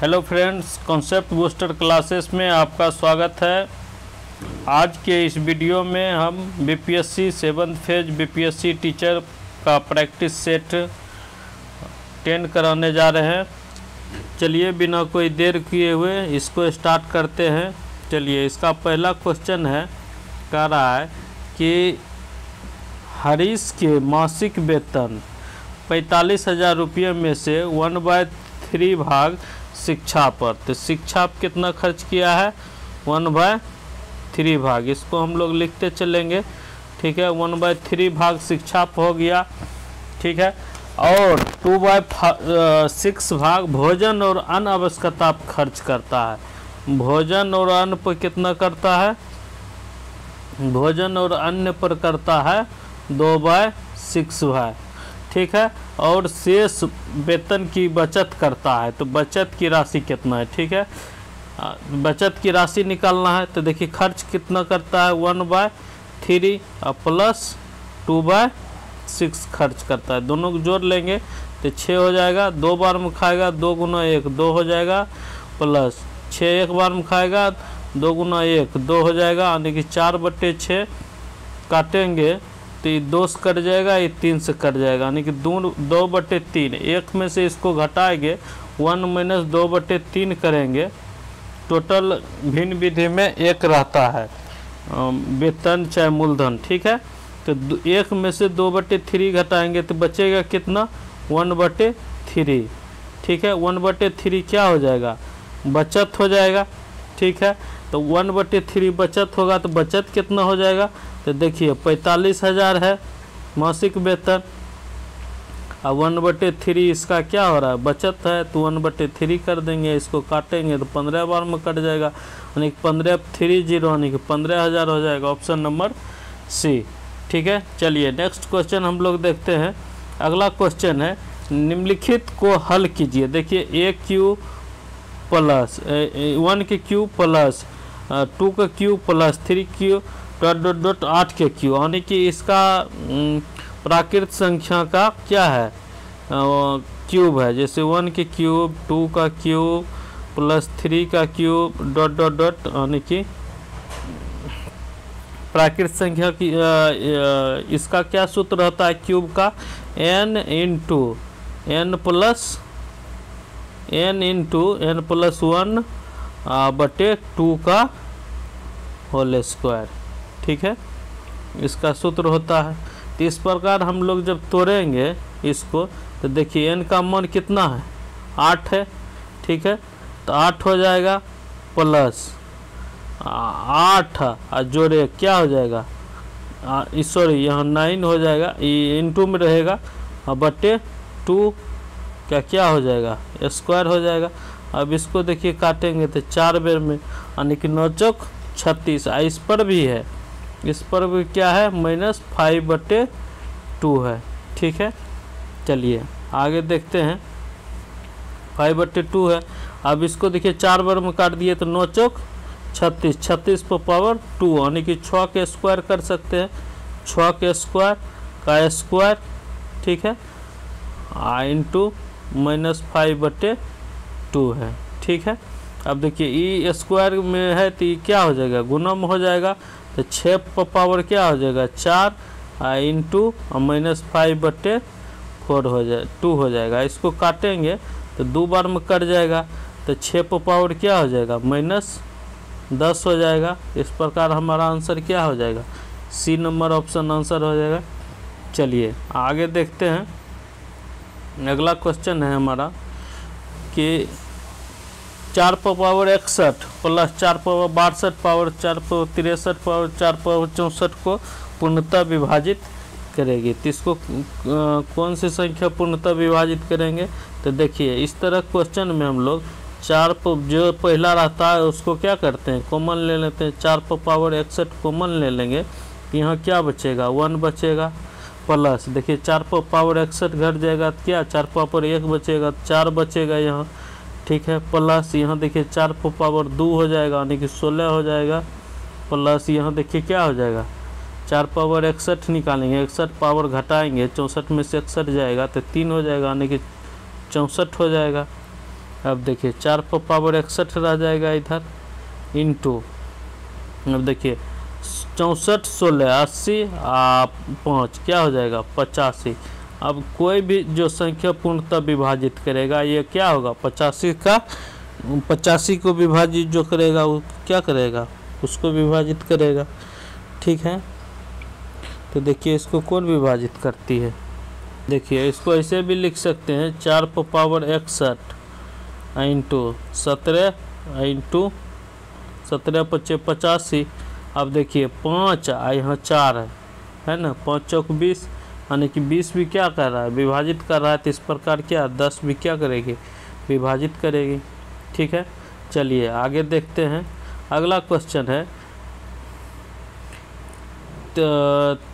Hello friends concept booster classes में आपका स्वागत है। आज के इस वीडियो में हम BPSC seventh phase BPSC teacher का प्रैक्टिस सेट टेन कराने जा रहे हैं। चलिए बिना कोई देर किए हुए इसको स्टार्ट करते हैं। चलिए इसका पहला क्वेश्चन है, कह रहा है कि हरीश के मासिक वेतन पैंतालीस हज़ार रुपये में से वन बाय थ्री भाग शिक्षा पर। तो शिक्षा पर कितना खर्च किया है? वन बाय थ्री भाग। इसको हम लोग लिखते चलेंगे। ठीक है, वन बाय थ्री भाग शिक्षा पर हो गया। ठीक है, और टू बाय सिक्स भाग भोजन और अन्य आवश्यकता पर खर्च करता है। भोजन और अन्न पर कितना करता है? भोजन और अन्य पर करता है दो बाय सिक्स भाई ठीक है, और शेष वेतन की बचत करता है तो बचत की राशि कितना है, ठीक है? बचत की राशि निकालना है तो देखिए खर्च कितना करता है, one by three plus two by six खर्च करता है। दोनों को जोड़ लेंगे तो छः हो जाएगा, दो बार में खाएगा, दो गुना एक, दो हो जाएगा, प्लस छः एक बार में खाएगा, दो गुना एक, दो हो जाएगा, यानी कि चार बट्टे छः काटेंगे तो ये दो से कट जाएगा, ये तीन से कट जाएगा। यानी कि दो दो बटे तीन। एक में से इसको घटाएँगे, वन माइनस दो बटे तीन करेंगे। टोटल भिन्न विधि में एक रहता है। वेतन चाहे मूलधन, ठीक है? तो एक में से दो बटे थ्री घटाएँगे तो बचेगा कितना? वन बटे थ्री ठीक है? वन बटे थ्री क्या हो जाएगा? बचत हो जाएगा, ठीक है? तो वन बटे थ्री बचत होगा तो बचत कितना हो जाएगा? तो देखिए, पैंतालीस हज़ार है, मासिक वेतन। और वन बटे थ्री इसका क्या हो रहा है? बचत है तो वन बटे थ्री कर देंगे, इसको काटेंगे तो पंद्रह बार में कट जाएगा। यानी कि पंद्रह थ्री ज़ीरो, यानी कि पंद्रह हज़ार हो जाएगा, ऑप्शन नंबर सी। ठीक है, चलिए, नेक्स्ट क्वेश्चन हम लोग देखते हैं। अगला क्वेश्चन है, निम्नलिखित को हल कीजिए। देखिए ए क्यू प्लस वन के क्यू प्लस टू का cube plus three cube dot dot dot आठ के क्यू यानी कि इसका प्राकृत संख्या का क्या है? क्यूब है। जैसे वन के क्यूब टू का क्यूब प्लस थ्री का क्यूब डॉट डॉट डॉट यानी कि प्राकृत संख्या की आ, आ, इसका क्या सूत्र रहता है क्यूब का? N into n plus n into n plus one बटे टू का होल स्क्वायर, ठीक है? इसका सूत्र होता है। तो इस प्रकार हम लोग जब तोड़ेंगे इसको तो देखिए एन का मान कितना है? आठ है, ठीक है? तो आठ हो जाएगा प्लस आठ और जोड़े, क्या हो जाएगा? सॉरी, यहाँ नाइन हो जाएगा ये इंटू में रहेगा और बटे टू, क्या क्या हो जाएगा? स्क्वायर हो जाएगा। अब इसको देखिए काटेंगे तो चार बेर में, यानी कि नौ चौक छत्तीस इस पर भी है। इस पर भी क्या है? माइनस फाइव बटे टू है। ठीक है? चलिए, आगे देखते हैं। फाइव बटे टू है। अब इसको देखिए चार बार में काट दिए तो नौ चौक छत्तीस छत्तीस पर पावर टू, यानी कि छः के स्क्वायर कर सकते हैं। छः के स्क्वायर, का स्क्वायर, ठीक है? आ इंटू माइनस फाइव बटे टू है। ठीक है? अब देखिए ई स्क्वायर में है तो क्या हो जाएगा? गुना में हो जाएगा तो छः पावर क्या हो जाएगा? चार इन इंटू माइनस फाइव बटे फोर हो जाए टू हो जाएगा। इसको काटेंगे तो दो बार में कट जाएगा तो छः पावर क्या हो जाएगा? माइनस दस हो जाएगा। इस प्रकार हमारा आंसर क्या हो जाएगा? सी नंबर ऑप्शन आंसर हो जाएगा। चलिए, आगे देखते हैं। अगला क्वेश्चन है हमारा कि चार पावर इकसठ, प्लस चार पावर बासठ, पावर चार पावर तिरसठ, पावर चार पावर चौंसठ को पूर्णतः विभाजित करेगी। तो इसको कौन सी संख्या पूर्णतः विभाजित करेंगे? तो देखिए, इस तरह क्वेश्चन में हम लोग चार जो पहला रहता है, उसको क्या करते हैं? कॉमन ले लेते हैं। चार पर पावर इकसठ कॉमन ले लेंगे। यहाँ क्या बचेगा? वन बचेगा। प्लस देखिए, चार पर पावर इकसठ घट जाएगा तो क्या? चार पावर एक बचेगा। चार बचेगा यहाँ। ठीक है प्लस यहाँ देखिए चार पर पावर दो हो जाएगा, यानी कि सोलह हो जाएगा। प्लस यहाँ देखिए क्या हो जाएगा? चार पावर इकसठ निकालेंगे, इकसठ पावर घटाएँगे, चौंसठ में से इकसठ जाएगा तो तीन हो जाएगा, यानी कि चौंसठ हो जाएगा। अब देखिए, चार पर पावर इकसठ रह जाएगा इधर इंटू अब देखिए, चौंसठ, सोलह, अस्सी, आप पाँच, क्या हो जाएगा? पचासी। अब कोई भी जो संख्या पूर्णतः विभाजित करेगा, ये क्या होगा? पचासी का? पचासी को विभाजित जो करेगा, वो क्या करेगा? उसको विभाजित करेगा। ठीक है? तो देखिए, इसको कौन विभाजित करती है? देखिए, इसको ऐसे भी लिख सकते हैं, चार पर पावर इकसठ इंटू सत्रह इंटू सत्रह पच्चे पचासी। अब देखिए, पाँच आ यहाँ चार है है ना? पाँच चौक बीस यानी कि बीस भी क्या कर रहा है? विभाजित कर रहा है तो इस प्रकार क्या? दस भी क्या करेगी? विभाजित करेगी। ठीक है? चलिए, आगे देखते हैं। अगला क्वेश्चन है।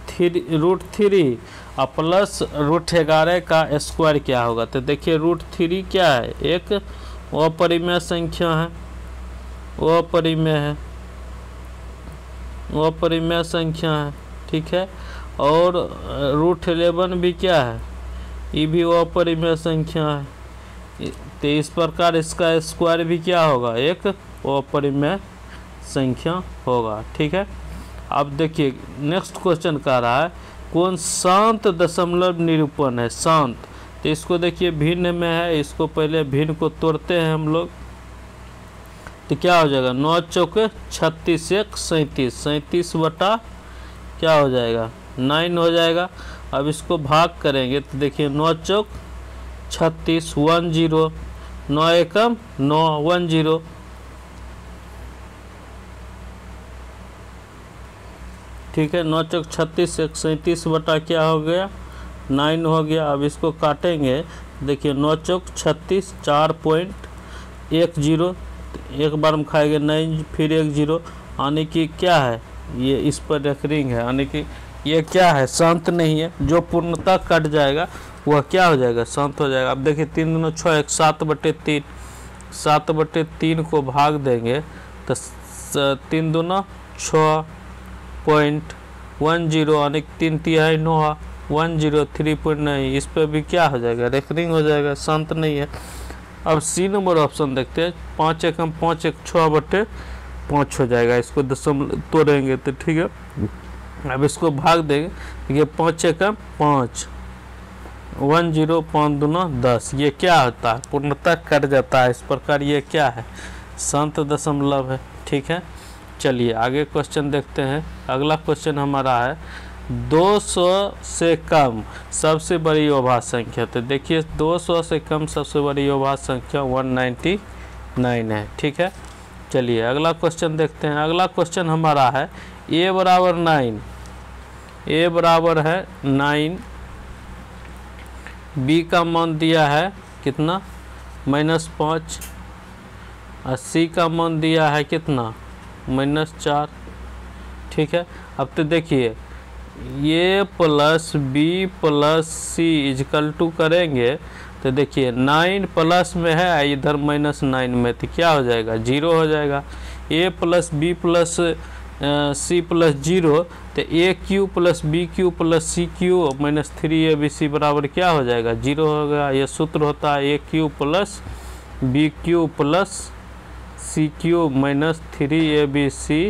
थ्री रूट थ्री और प्लस रूट ग्यारह का स्क्वायर क्या होगा? तो देखिए रूट थ्री क्या है? एक अपरिमेय संख्या है। अपरिमेय है। अपरिमेय संख्या है। ठीक है? और रूट एलेवन भी क्या है? ये भी वो अपरिमेय संख्या है। तो इस प्रकार इसका स्क्वायर भी क्या होगा? एक अपरिमेय संख्या होगा, ठीक है? अब देखिए, नेक्स्ट क्वेश्चन कह रहा है, कौन शांत दशमलव निरूपण है? शांत। तो इसको देखिए, भिन्न में है, इसको पहले भिन्न को तोड़ते हैं हम लोग। तो क्या हो जाएगा? नौ चौके छत्तीस एक सैंतीस सैंतीस बटा क्या हो जाएगा? नाइन हो जाएगा। अब इसको भाग करेंगे तो देखिए नौ चौक छत्तीस, वन ज़ीरो, नौ एकम, नौ, वन ज़ीरो। ठीक है, नौ चौक छत्तीस, एक सैंतीस बटा क्या हो गया? नाइन हो गया। अब इसको काटेंगे, देखिए नौ चौक छत्तीस, चार पॉइंट एक ज़ीरो। एक बार में खाएँगे नाइन, फिर एक ज़ीरो। यानी कि क्या है? ये इस पर रेकरिंग है, यानी कि ये क्या है? शांत नहीं है। जो पूर्णता कट जाएगा, वह क्या हो जाएगा? शांत हो जाएगा। अब देखिए, तीन दिनों छः, एक सात बटे तीन। सात बटे तीन को भाग देंगे तो तीन दोनों छः पॉइंट वन ज़ीरो, यानी तीन तिहाई नौ, one zero three point nine इस पर भी क्या हो जाएगा? रेकरिंग हो जाएगा, शांत नहीं है। अब सी नंबर ऑप्शन देखते हैं। पाँच एक हम पाँच एक छः बटे पाँच हो जाएगा। इसको दशम तोड़ेंगे तो ठीक है। अब इसको भाग देंगे। ये पाँच एक पाँच। वन ज़ीरो पाँच दोनों दस। ये क्या होता है? पूर्णतः कट जाता है। इस प्रकार ये क्या है? संत दशमलव है। ठीक है? चलिए, आगे क्वेश्चन देखते हैं। अगला क्वेश्चन हमारा है 200 से कम सबसे बड़ी ओभा संख्या। तो देखिए 200 से कम सबसे बड़ी ओभा संख्या 199 है। ठीक है? चलिए, अगला क्वेश्चन देखते हैं। अगला क्वेश्चन हमारा है, ए बराबर नाइन। ए बराबर है नाइन बी का मान दिया है कितना? माइनस पाँच. और सी का मान दिया है कितना? माइनस चार. ठीक है? अब तो देखिए ये plus B plus C equal to करेंगे तो देखिए नाइन प्लस में है, इधर माइनस नाइन में तो क्या हो जाएगा? ज़ीरो हो जाएगा. A plus B plus C plus zero तो A cube plus B cube plus C cube minus three A B C बराबर क्या हो जाएगा? ज़ीरो हो गया ये सूत्र होता है A cube plus B cube plus C cube minus three A B C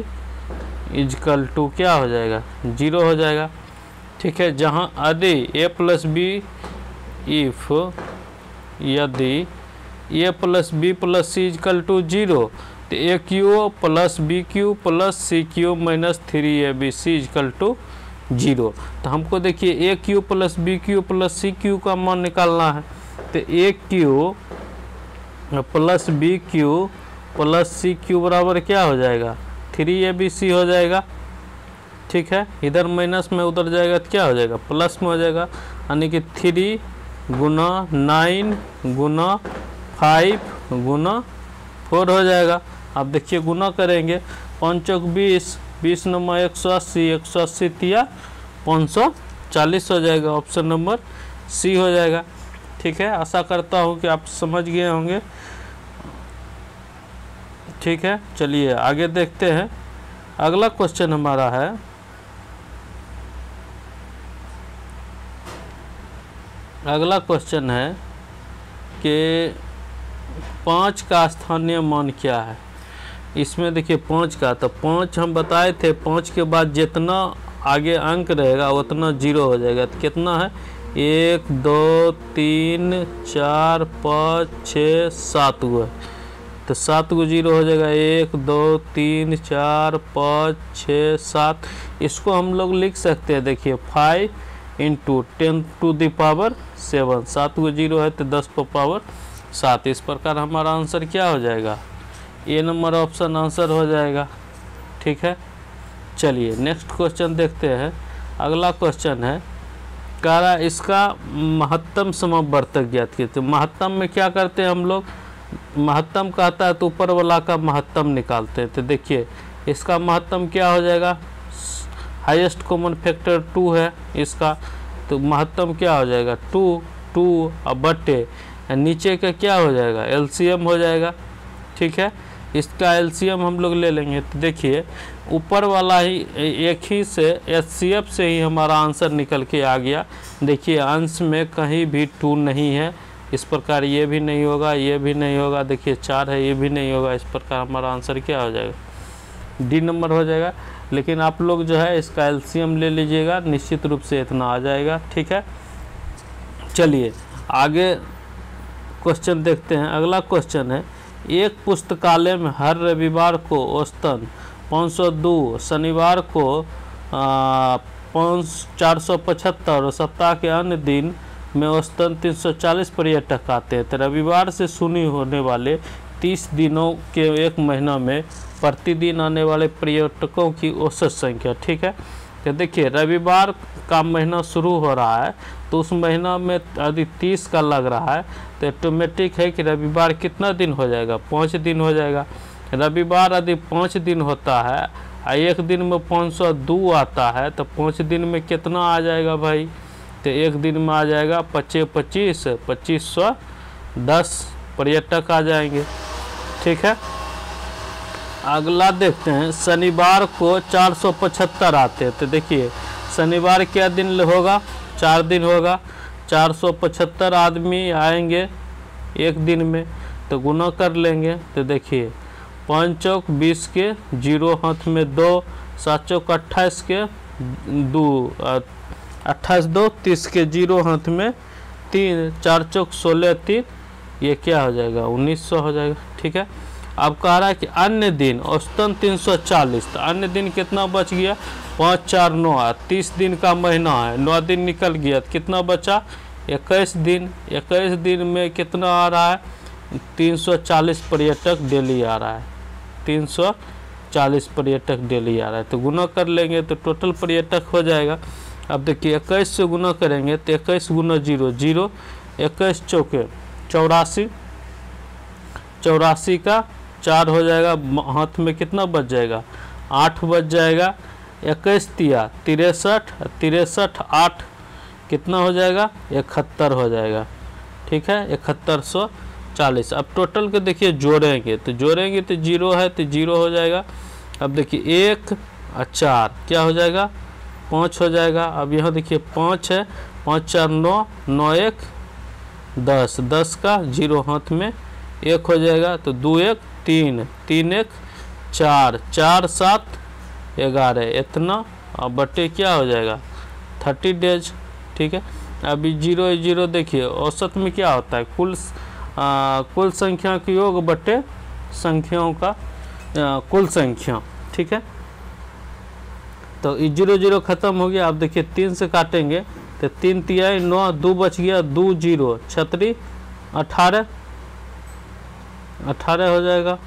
equal to क्या हो जाएगा? ज़ीरो हो जाएगा। ठीक है, जहाँ यदि ए प्लस बी इफ़ यदि A plus B plus C equal to zero तो A cube plus B cube plus C cube minus three A B C equal to zero तो हमको देखिए A cube plus B cube plus C cube का मान निकालना है। तो A cube plus B cube plus C cube बराबर क्या हो जाएगा? थ्री ए बी सी हो जाएगा। ठीक है? इधर माइनस में उधर जाएगा तो क्या हो जाएगा? प्लस में हो जाएगा। यानी कि थ्री गुना नाइन गुना फाइव गुना फोर हो जाएगा। अब देखिए गुना करेंगे पाँच चौक बीस बीस नंबर एक सौ अस्सी, एक सौ अस्सी तिया पाँच सौ चालीस हो जाएगा ऑप्शन नंबर सी हो जाएगा। ठीक है, आशा करता हूँ कि आप समझ गए होंगे। ठीक है, चलिए आगे देखते हैं। अगला क्वेश्चन हमारा है। अगला क्वेश्चन है कि पाँच का स्थानीय मान क्या है? इसमें देखिए पाँच का तो पाँच हम बताए थे, पाँच के बाद जितना आगे अंक रहेगा, उतना ज़ीरो हो जाएगा। तो कितना है? एक, दो, तीन, चार, पाँच छः सात गो तो सात गो ज़ीरो हो जाएगा। एक, दो, तीन, चार, पाँच छः सात। इसको हम लोग लिख सकते हैं, देखिए five into ten to the power seven सात गो ज़ीरो है तो दस पर पावर सात। इस प्रकार हमारा आंसर क्या हो जाएगा? ए नंबर ऑप्शन आंसर हो जाएगा। ठीक है? चलिए, नेक्स्ट क्वेश्चन देखते हैं। अगला क्वेश्चन है कह रहा इसका महत्तम समवर्तक ज्ञात कीजिए महत्तम में क्या करते हैं हम लोग? महत्तम कहता है तो ऊपर वाला का महत्तम निकालते हैं तो देखिए, इसका महत्तम क्या हो जाएगा? हाईएस्ट कॉमन फैक्टर टू है इसका। तो महत्तम क्या हो जाएगा? टू टू और बटे। नीचे का क्या हो जाएगा? एलसीएम हो जाएगा। ठीक है? इसका एलसीएम हम लोग ले लेंगे। तो देखिए, ऊपर वाला ही एक ही से एच से ही हमारा आंसर निकल के आ गया। देखिए, अंश में कहीं भी टू नहीं है। इस प्रकार ये भी नहीं होगा, ये भी नहीं होगा। देखिए, चार है, ये भी नहीं होगा। इस प्रकार हमारा आंसर क्या हो जाएगा? डी नंबर हो जाएगा। लेकिन आप लोग जो है, इसका एल्शियम ले लीजिएगा। निश्चित रूप से इतना आ जाएगा। ठीक है? चलिए, आगे क्वेश्चन देखते हैं। अगला क्वेश्चन है एक पुस्तकालय में हर रविवार को औसतन 502 शनिवार को पाँच, चार सौ पचहत्तर और सप्ताह के अन्य दिन में औसतन 340 पर्यटक आते हैं। तो रविवार से शुरू होने वाले 30 दिनों के एक महीना में प्रतिदिन आने वाले पर्यटकों की औसत संख्या, ठीक है? तो देखिए, रविवार का महीना शुरू हो रहा है। तो उस महीना में यदि तीस का लग रहा है तो ऑटोमेटिक है कि रविवार कितना दिन हो जाएगा? पाँच दिन हो जाएगा। रविवार यदि पाँच दिन होता है और एक दिन में पाँच सौ दो आता है तो पाँच दिन में कितना आ जाएगा भाई? तो एक दिन में आ जाएगा पच्चीस पच्चीस पच्चीस सौ दस पर्यटक आ जाएँगे। ठीक है? अगला देखते हैं, शनिवार को चार सौ पचहत्तर आते हैं। तो देखिए, शनिवार क्या दिन होगा? चार दिन होगा। चार सौ पचहत्तर आदमी आएँगे एक दिन में तो गुना कर लेंगे। तो देखिए, पाँच चौक बीस के, ज़ीरो हाथ में दो, सात चौक अट्ठाईस के, दो, अट्ठाईस दो, तीस के, ज़ीरो हाथ में तीन, चार चौक सोलह तीन, ये क्या हो जाएगा? उन्नीस सौ हो जाएगा, ठीक है? अब कह रहा है कि अन्य दिन, औसतन 340 तो अन्य दिन कितना बच गया? पाँच चार नौ है, तीस दिन का महीना है, नौ दिन निकल गया तो कितना बचा? इक्कीस दिन इक्कीस दिन में कितना आ रहा है? 340 पर्यटक डेली आ रहा है। 340 पर्यटक डेली आ रहा है तो गुना कर लेंगे तो टोटल पर्यटक हो जाएगा। अब देखिए, इक्कीस से गुना करेंगे तो इक्कीस गुना ज़ीरो ज़ीरो, इक्कीस चौके, चौरासी चौरासी का चार हो जाएगा हाथ में कितना बच जाएगा? आठ बच जाएगा इक्कीस तिया तिरसठ तिरसठ आठ कितना हो जाएगा? इकहत्तर हो जाएगा। ठीक है? इकहत्तर सौ चालीस। अब टोटल के देखिए जोड़ेंगे। तो जोड़ेंगे तो ज़ीरो है तो ज़ीरो हो जाएगा। अब देखिए एक और चार, क्या हो जाएगा? पाँच हो जाएगा। अब यहाँ देखिए पाँच है। पाँच, चार, नौ नौ, एक, दस। दस का ज़ीरो हाथ में एक हो जाएगा। तो दो, एक, तीन। तीन, एक, चार। चार, सात ग्यारह। इतना? और बटे क्या हो जाएगा? थर्टी डेज़ ठीक है? अभी ज़ीरो ज़ीरो देखिए औसत में क्या होता है? कुल कुल संख्या के योग बटे संख्याओं का आ, कुल संख्या ठीक है? तो ज़ीरो ज़ीरो खत्म हो गया। आप देखिए तीन से काटेंगे तो तीन तिहाई नौ दो बच गया दो ज़ीरो। छतरी अठारह। अठारह हो जाएगा।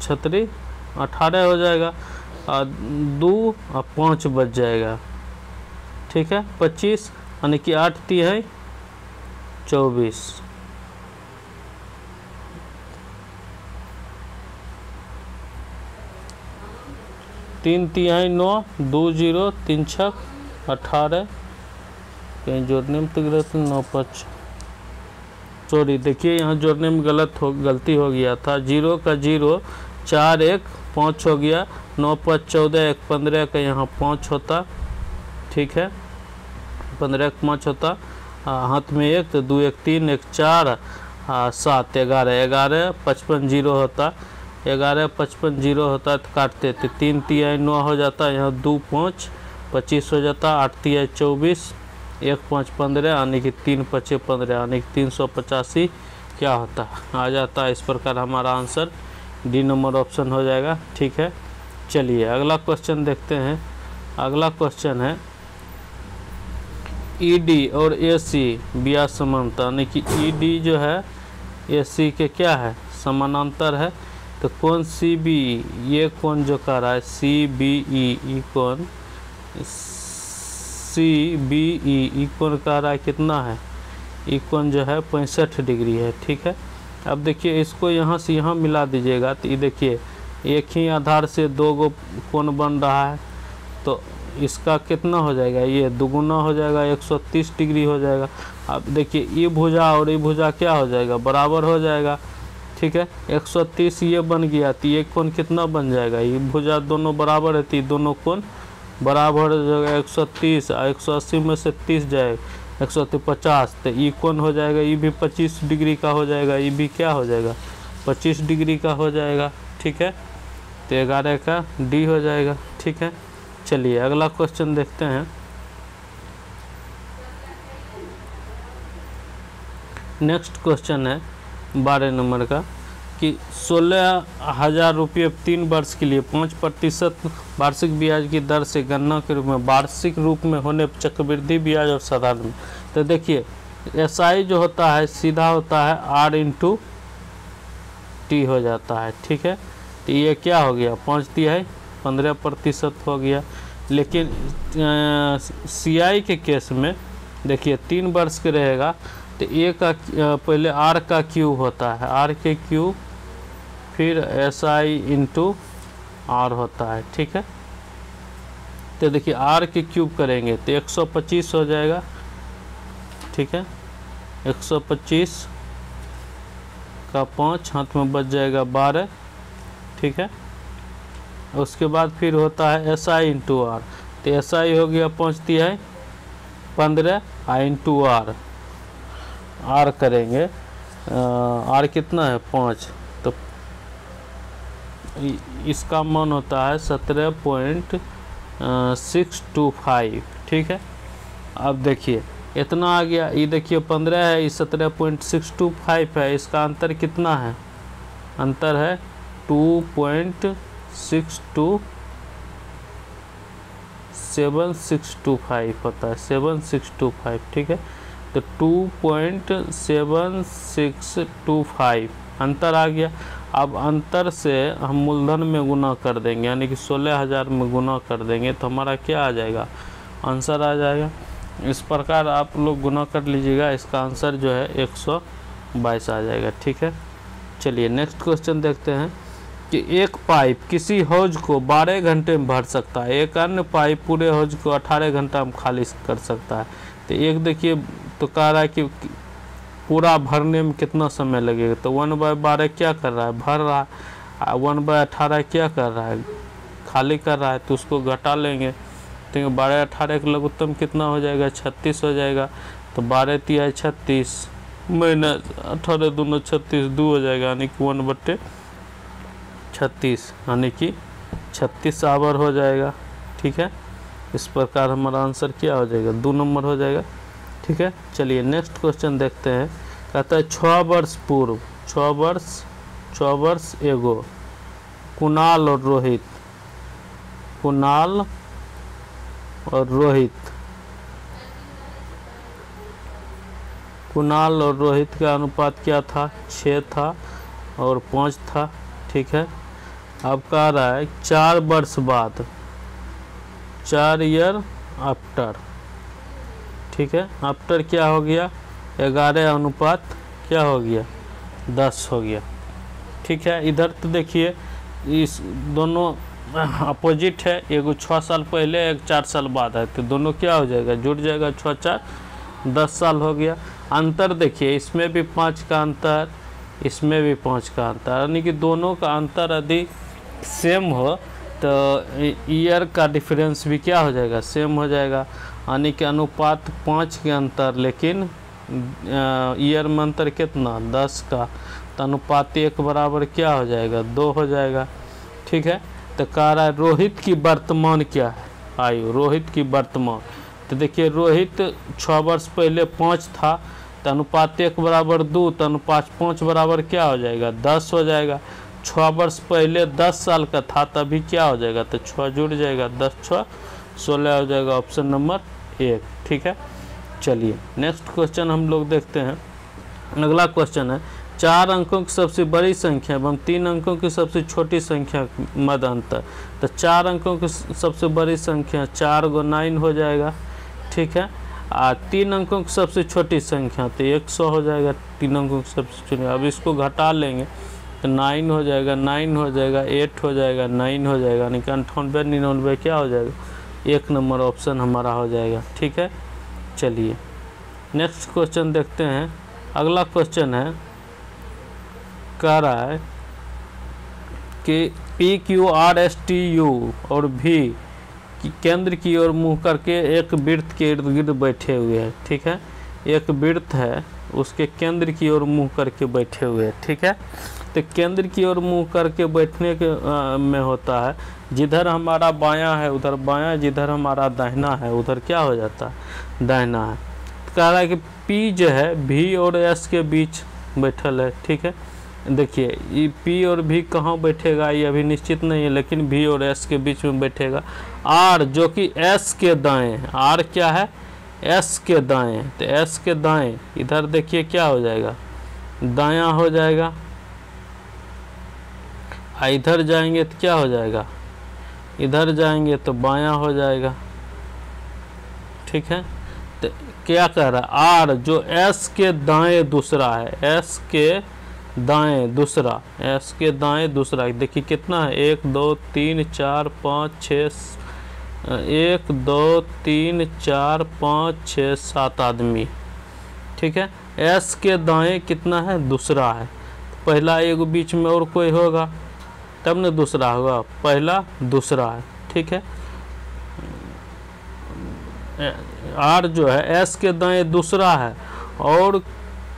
छतरी अठारह हो जाएगा और दो और पाँच बच जाएगा। ठीक है? पच्चीस, यानी कि आठ ती है चौबीस। तीन तिहाई नौ, दो ज़ीरो, तीन छः अठारह। कहीं जोड़ने में तो गलत नौ पाँच। सॉरी देखिए, यहाँ जोड़ने में गलत हो, गलती हो गया था। ज़ीरो का ज़ीरो, चार एक पाँच हो गया। नौ पाँच चौदह, एक पंद्रह का यहाँ पाँच होता। ठीक है? पंद्रह एक पाँच होता। हाथ में एक तो दो एक तीन, एक चार सात, ग्यारह ग्यारह, पचपन ज़ीरो होता। ग्यारह, पचपन ज़ीरो होता तो काटते थे। तीन तिहाई नौ हो जाता, यहाँ दो पाँच पच्चीस हो जाता, आठ तिहाई चौबीस, एक पाँच पंद्रह यानी कि तीन पचे पंद्रह यानी कि तीन सौ पचासी, क्या होता? आ जाता है इस प्रकार हमारा आंसर। डी नंबर ऑप्शन हो जाएगा, ठीक है? चलिए, अगला क्वेश्चन देखते हैं। अगला क्वेश्चन है ईडी e और एसी ब्याज समानता, यानी कि ईडी e जो है एसी के क्या है? समानांतर है। तो कौन सी बी ये कौन जो कर रहा है? सी बी ई कौन? सी बी ई कौन कह रहा है? कितना है? ई कौन जो है? पैंसठ डिग्री है, ठीक है? अब देखिए, इसको यहाँ से यहाँ मिला दीजिएगा। तो ये देखिए, एक ही आधार से दो गो कौन बन रहा है। तो इसका कितना हो जाएगा? ये दुगुना हो जाएगा 130 डिग्री हो जाएगा। अब देखिए, ये भुजा और ये भुजा क्या हो जाएगा? बराबर हो जाएगा। ठीक है? 130 ये बन गया तो ये कौन कितना बन जाएगा? ये भुजा दोनों बराबर है दोनों कौन? बराबर हो जाएगा एक सौ तीस, और एक सौ अस्सी में से तीस जाएगा। एक सौ पचास तो ये कौन हो जाएगा? ये भी पच्चीस डिग्री का हो जाएगा, ये भी क्या हो जाएगा? पच्चीस डिग्री का हो जाएगा, ठीक है? तो ग्यारह का डी हो जाएगा, ठीक है? चलिए, अगला क्वेश्चन देखते हैं। नेक्स्ट क्वेश्चन है, बारह नंबर का। कि सोलह हज़ार रुपये तीन वर्ष के लिए पाँच प्रतिशत वार्षिक ब्याज की दर से गणना के रूप में, वार्षिक रूप में होने चक्रवृद्धि ब्याज और साधारण। तो देखिए, एसआई जो होता है, सीधा होता है आर इंटू टी हो जाता है, ठीक है? तो ये क्या हो गया? पाँच है पंद्रह प्रतिशत हो गया। लेकिन सीआई के केस में, देखिए, तीन वर्ष के रहेगा तो ए का पहले आर का क्यू होता है, आर के क्यू फिर एस आई इंटू आर होता है, ठीक है? तो देखिए आर के क्यूब करेंगे तो 125 हो जाएगा, ठीक है? 125 का पाँच हाथ में बच जाएगा बारह, ठीक है? उसके बाद फिर होता है एस आई इंटू आर तो एस आई हो गया, पहुँचती है पंद्रह आई इंटू आर आर करेंगे आर कितना है? पाँच। इसका मान होता है सत्रह पॉइंट सिक्स टू फाइव, ठीक है? अब देखिए, इतना आ गया। ये देखिए, पंद्रह है, ये सत्रह पॉइंट सिक्स टू फाइव है। इसका अंतर कितना है? अंतर है two point six two seven six two five होता है। सेवन सिक्स टू फाइव, ठीक है? तो two point seven six two five, अंतर आ गया। अब अंतर से हम मूलधन में गुना कर देंगे, यानी कि सोलह हज़ार में गुना कर देंगे तो हमारा क्या आ जाएगा? आंसर आ जाएगा। इस प्रकार आप लोग गुना कर लीजिएगा, इसका आंसर जो है एक सौ बाईस आ जाएगा, ठीक है? चलिए नेक्स्ट क्वेश्चन देखते हैं कि एक पाइप किसी हौज को 12 घंटे में भर सकता है, एक अन्य पाइप पूरे हौज को 18 घंटा में खाली कर सकता है। तो एक देखिए तो कह रहा है कि पूरा भरने में कितना समय लगेगा? तो वन बाय बारह क्या कर रहा है? भर रहा है। वन बाय अठारह क्या कर रहा है? खाली कर रहा है तो उसको घटा लेंगे। तो बारह अठारह का लघुत्तम कितना हो जाएगा? छत्तीस हो जाएगा। तो बारह तिहाई छत्तीस, महीना अठारह दोनों छत्तीस, दो हो जाएगा, यानी कि वन बट्टे छत्तीस, यानी कि छत्तीस आवर हो जाएगा। ठीक है? इस प्रकार हमारा आंसर क्या हो जाएगा? दो नंबर हो जाएगा। ठीक है? चलिए नेक्स्ट क्वेश्चन देखते हैं। कहता है छः वर्ष पूर्व छः वर्ष छः वर्ष एगो, कुणाल और रोहित? कुणाल और रोहित। कुणाल और रोहित का अनुपात क्या था? छः था और पाँच था, ठीक है? अब कह रहा है, चार वर्ष बाद, चार ईयर आफ्टर ठीक है? आफ्टर क्या हो गया? ग्यारह अनुपात क्या हो गया? दस हो गया। ठीक है? इधर तो देखिए, इस दोनों अपोजिट है। एगो छः साल पहले, एक चार साल बाद है। तो दोनों क्या हो जाएगा? जुड़ जाएगा छः चार। दस साल हो गया। अंतर देखिए, इसमें भी पाँच का अंतर, इसमें भी पाँच का अंतर। यानी कि दोनों का अंतर यदि सेम हो तो ईयर का डिफरेंस भी क्या हो जाएगा? सेम हो जाएगा। यानी कि अनुपात पाँच के अंतर, लेकिन ईयर में अंतर कितना? दस का। तो अनुपात एक बराबर क्या हो जाएगा? दो हो जाएगा। ठीक है? तो कह रहा है, रोहित की वर्तमान क्या है? आयु, रोहित की वर्तमान। तो देखिए, रोहित छः वर्ष पहले पाँच था तो अनुपात एक बराबर दो तो अनुपात पाँच बराबर क्या हो जाएगा? दस हो जाएगा। छः वर्ष पहले दस साल का था, तभी क्या हो जाएगा? तो छः जुड़ जाएगा। दस, छः, सोलह हो जाएगा। ऑप्शन नंबर एक ठीक है? चलिए नेक्स्ट क्वेश्चन हम लोग देखते हैं। अगला क्वेश्चन है, चार अंकों की सबसे बड़ी संख्या एवं तीन अंकों की सबसे छोटी संख्या मद अंतर। तो चार अंकों की सबसे बड़ी संख्या चार गो नाइन हो जाएगा, ठीक है? आ, तीन अंकों की सबसे छोटी संख्या तो एक सौ हो जाएगा, तीन अंकों की सबसे छोटी। अब इसको घटा लेंगे तो नाइन हो जाएगा नाइन हो जाएगा एट हो जाएगा नाइन हो जाएगा, यानी कि अंठानवे, निन्यानवे, क्या हो जाएगा? एक नंबर ऑप्शन हमारा हो जाएगा, ठीक है? चलिए नेक्स्ट क्वेश्चन देखते हैं। अगला क्वेश्चन है, कह रहा है कि P Q R S T U और भी केंद्र की ओर मुँह करके एक वृत्त के इर्द गिर्द बैठे हुए हैं, ठीक है? एक वृत्त है, उसके केंद्र की ओर मुँह करके बैठे हुए हैं, ठीक है? तो केंद्र की ओर मुँह करके बैठने के आ, में होता है। जिधर हमारा बायां है उधर बायां जिधर हमारा दाहिना है उधर क्या हो जाता है? दाहिना है। कह रहा है कि पी जो है भी और एस के बीच बैठल है ठीक है? देखिए ये पी और भी कहाँ बैठेगा ये अभी निश्चित नहीं है लेकिन भी और एस के बीच में बैठेगा। आर जो कि एस के दाएँ आर क्या है? एस के दाएँ तो एस के दाएँ इधर देखिए क्या हो जाएगा? दाया हो जाएगा। इधर जाएँगे तो क्या हो जाएगा? इधर जाएँगे तो बायां हो जाएगा। ठीक है? तो क्या कह रहा है? आर जो एस के दाएँ दूसरा है, एस के दाएँ दूसरा, एस के दाएँ दूसरा। देखिए कितना है? एक, दो, तीन, चार, पाँच छ एक, दो, तीन, चार, पाँच छ सात आदमी। ठीक है? एस के दाएँ कितना है? दूसरा है। पहला एक बीच में और कोई होगा? तब न दूसरा होगा पहला, दूसरा है ठीक है? आर जो है, एस के दाएँ दूसरा है और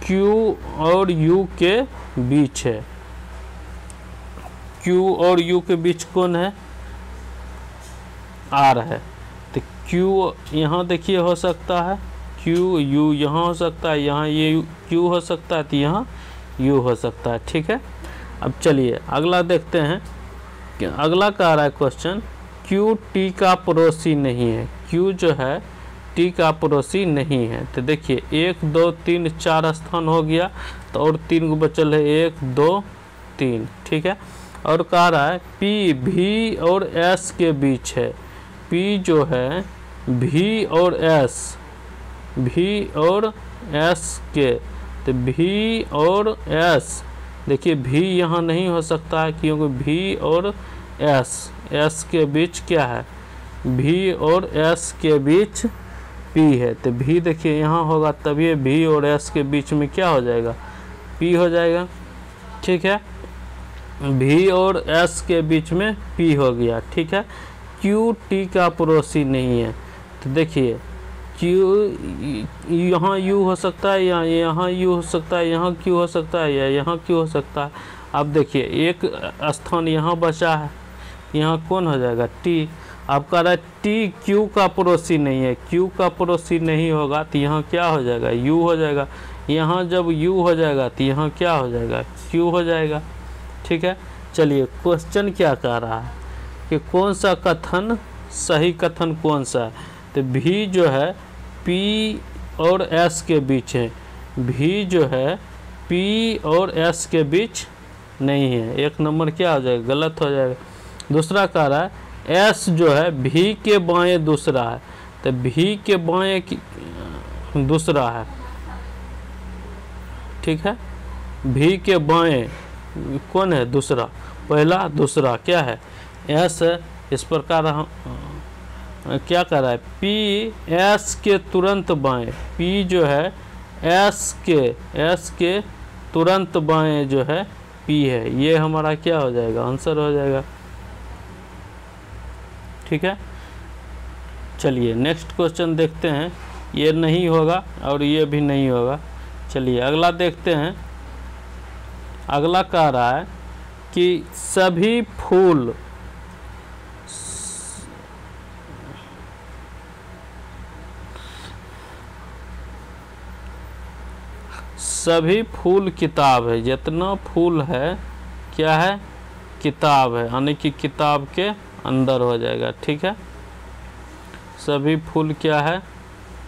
क्यू और यू के बीच है। क्यू और यू के बीच कौन है? आर है। तो क्यू यहाँ देखिए हो सकता है। क्यू, यू यहाँ हो सकता है, यहाँ ये क्यू हो सकता है तो यहाँ यू हो सकता है, ठीक है? अब चलिए अगला देखते हैं। कि अगला कह रहा है क्वेश्चन क्यू टी का पड़ोसी नहीं है। क्यू जो है टी का पड़ोसी नहीं है। तो देखिए एक दो तीन चार स्थान हो गया तो और तीन को बचल है एक दो तीन ठीक है? और कह रहा है पी भी और एस के बीच है। पी जो है भी और एस भी और एस के तो भी और एस देखिए, भी यहाँ नहीं हो सकता है क्योंकि भी और एस एस के बीच क्या है? भी और एस के बीच पी है। तो भी देखिए, यहाँ होगा तभी भी और एस के बीच में क्या हो जाएगा? पी हो जाएगा। ठीक है? भी और एस के बीच में पी हो गया। ठीक है? क्यू टी का पड़ोसी नहीं है। तो देखिए क्यू यहाँ यू हो सकता है या यहाँ यू हो सकता है, यहाँ क्यू हो सकता है, या यहाँ क्यू हो सकता है। अब देखिए, एक स्थान यहाँ बचा है, यहाँ कौन हो जाएगा? टी अब कह रहा है टी क्यू का पड़ोसी नहीं है क्यू का पड़ोसी नहीं होगा तो यहाँ क्या हो जाएगा? यू हो जाएगा। यहाँ जब यू हो जाएगा तो यहाँ क्या हो जाएगा? क्यू हो जाएगा। ठीक है? चलिए क्वेश्चन क्या कह रहा है? कि कौन सा कथन, सही कथन कौन सा है? तो भी जो है पी और एस के बीच है। भी जो है, पी और एस के बीच नहीं है। एक नंबर क्या हो जाएगा? गलत हो जाएगा। दूसरा कह रहा है, एस जो है, भी के बाएँ दूसरा है। तो भी के बाएँ दूसरा है। ठीक है? भी के बाएँ, कौन है? दूसरा। पहला, दूसरा। क्या है? एस, इस प्रकार हम क्या कर रहा है? पी एस के तुरंत बाएँ। पी जो है एस के एस के तुरंत बाएँ जो है पी है। ये हमारा क्या हो जाएगा? आंसर हो जाएगा। ठीक है? चलिए नेक्स्ट क्वेश्चन देखते हैं। ये नहीं होगा और ये भी नहीं होगा। चलिए, अगला देखते हैं। अगला कह रहा है कि सभी फूल सभी फूल किताब है। जितना फूल है, क्या है? किताब है। यानी कि किताब के अंदर हो जाएगा। ठीक है? सभी फूल क्या है?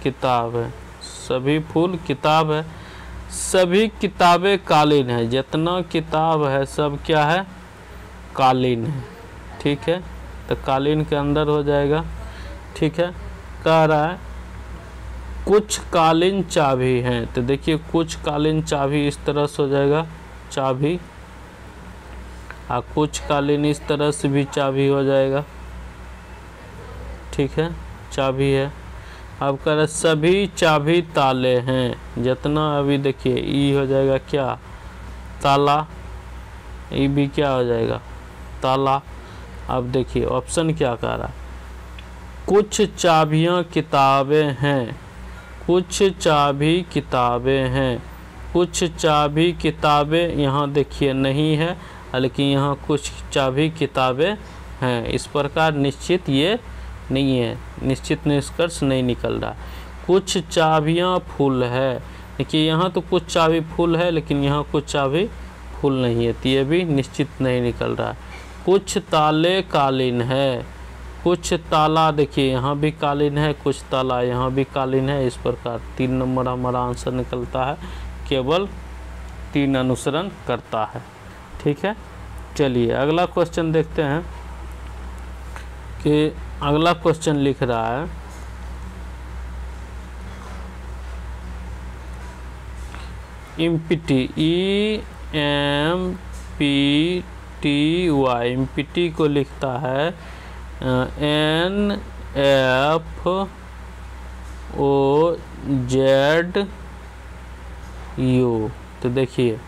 किताब है। सभी फूल किताब है। सभी किताबें कालीन है। जितना किताब है, सब क्या है? कालीन है। ठीक है? तो कालीन के अंदर हो जाएगा। ठीक है? कह रहा है कुछ कालीन चाबी हैं। तो देखिए, कुछ कालीन चाबी इस तरह से हो जाएगा। चाबी और कुछ कालीन इस तरह से भी चाबी हो जाएगा। ठीक है चाबी है। अब कह रहे सभी चाबी ताले हैं। जितना अभी देखिए, ई हो जाएगा क्या? ताला। ई भी क्या हो जाएगा? ताला। अब देखिए ऑप्शन क्या कह रहा है? कुछ चाबियाँ किताबें हैं। कुछ चाबी किताबें हैं। कुछ चाबी किताबें यहाँ देखिए नहीं है लेकिन यहाँ कुछ चाबी किताबें हैं। इस प्रकार निश्चित ये नहीं है, निश्चित निष्कर्ष नहीं निकल रहा। कुछ चाबियाँ फूल है। देखिए, यहाँ तो कुछ चाबी फूल है, लेकिन यहाँ कुछ चाबी फूल नहीं है तो ये भी निश्चित नहीं निकल रहा। कुछ ताले कालीन है। कुछ ताला देखिए, यहाँ भी कालीन है, कुछ ताला यहाँ भी कालीन है। इस प्रकार तीन नंबर हमारा आंसर निकलता है। केवल तीन अनुसरण करता है। ठीक है? चलिए, अगला क्वेश्चन देखते हैं कि अगला क्वेश्चन लिख रहा है। Empty, E, M, P, T, Y, empty को लिखता है N F O Z U तो देखिए,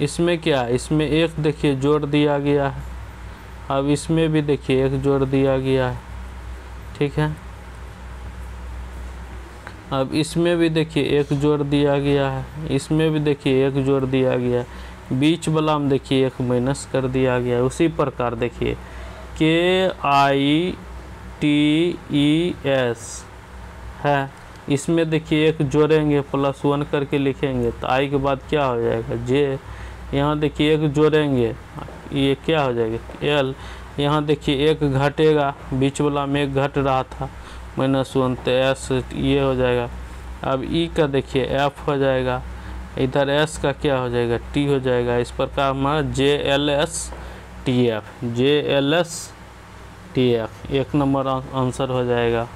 इसमें क्या? इसमें एक देखिए जोड़ दिया गया है। अब इसमें भी देखिए एक जोड़ दिया गया है। ठीक है? अब इसमें भी देखिए एक जोड़ दिया गया है। इसमें भी देखिए एक जोड़ दिया गया है। बीच वाला में देखिए एक माइनस कर दिया गया है। उसी प्रकार देखिए। के आई टी ई एस है। इसमें देखिए एक जोड़ेंगे प्लस वन करके लिखेंगे तो आई के बाद क्या हो जाएगा? जे यहाँ देखिए एक जोड़ेंगे, ये क्या हो जाएगा? एल यहाँ देखिए एक घटेगा, बीच वाला में एक घट रहा था माइनस वन तो एस ये हो जाएगा। अब ई का देखिए एफ़ हो जाएगा, इधर एस का क्या हो जाएगा? टी हो जाएगा। इस प्रकार हमारा J L S T F J L S T F एक नंबर आंसर हो जाएगा।